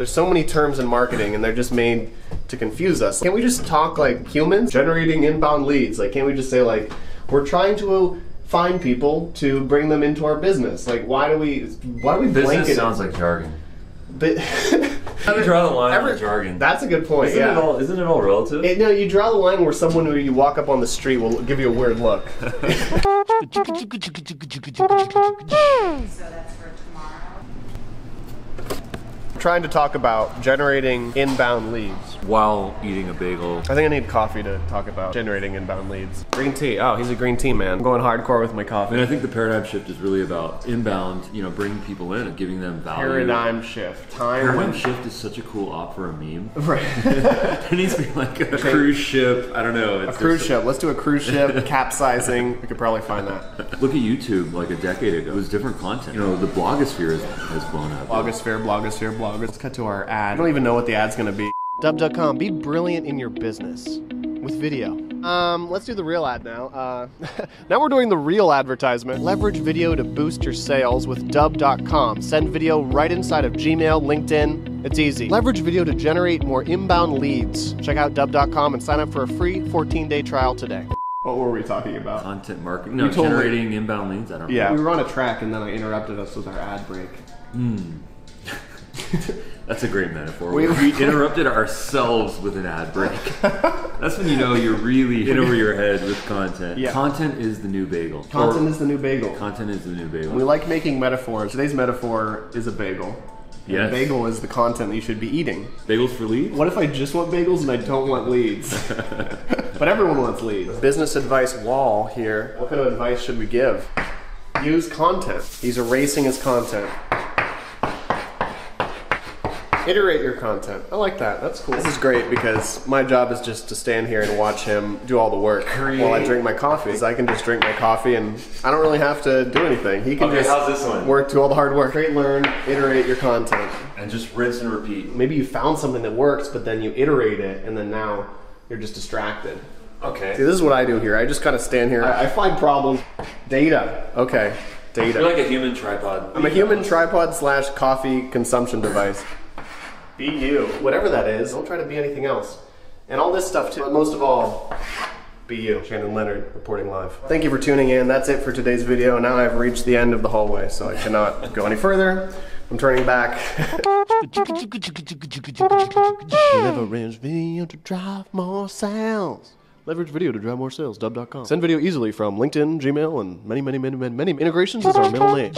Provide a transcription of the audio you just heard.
There's so many terms in marketing and they're just made to confuse us. Can't we just talk like humans? Generating inbound leads. Like, can't we just say, like, we're trying to find people to bring them into our business? Like, why do we, why do we Business blanket sounds like jargon. But You draw the line Every- on jargon. That's a good point. isn't yeah. it all? Isn't it all relative? It- no, you draw the line where someone who you walk up on the street will give you a weird look. So that's for tomorrow. Trying to talk about generating inbound leads. While eating a bagel. I think I need coffee to talk about generating inbound leads. Green tea. Oh, he's a green tea man. I'm going hardcore with my coffee. And I think the paradigm shift is really about inbound. You know, bringing people in and giving them value. Paradigm shift. Time Paradigm shift is such a cool op for a meme. Right. There needs to be like a cruise ship. I don't know. a cruise ship. Let's do a cruise ship capsizing. We could probably find that. Look at YouTube. Like a decade ago, it was different content. You know, the blogosphere has, has blown up. Blogosphere, blogosphere, blogosphere. Let's cut to our ad. I don't even know what the ad's gonna be. Dubb.com. Be brilliant in your business with video. Um, let's do the real ad now. Uh, now we're doing the real advertisement. Leverage video to boost your sales with Dubb.com. Send video right inside of Gmail, LinkedIn. It's easy. Leverage video to generate more inbound leads. Check out Dubb.com and sign up for a free 14-day trial today. What were we talking about? Content marketing. No, told me- generating inbound leads. I don't know. Yeah, we were on a track and then I interrupted us with our ad break. That's a great metaphor. We- We, interrupted ourselves with an ad break. That's when you know you're really in over your head with content. Yeah. Content is the new bagel. Content Or is the new bagel. content is the new bagel. We like making metaphors. Today's metaphor is a bagel. And Yes. Bagel is the content that you should be eating. Bagels for leads. What if I just want bagels and I don't want leads? but everyone wants leads. Business advice wall here. What kind of advice should we give? Use content. He's erasing his content. Iterate your content. I like that. That's cool. This is great because my job is just to stand here and watch him do all the work while I drink my coffee. 'Cause I can just drink my coffee and I don't really have to do anything. He can Okay, just how's this one? work, do all the hard work. Create, learn, iterate your content And just rinse and repeat. maybe you found something that works, but then you iterate it, and then now you're just distracted. Okay. See, this is what I do here. I just kind of stand here. I, I find problems. Data. Okay. Data. You're like a human tripod. I'm a human tripod slash coffee consumption device. Be you. Whatever that is. Don't try to be anything else. And all this stuff too. But most of all, be you. Shannon Leonard reporting live. Thank you for tuning in. That's it for today's video. Now I've reached the end of the hallway, so I cannot go any further. I'm turning back. Leverage video to drive more sales. Leverage video to drive more sales. Dubb.com. Send video easily from LinkedIn, Gmail, and many, many, many, many, many integrations is our middle name.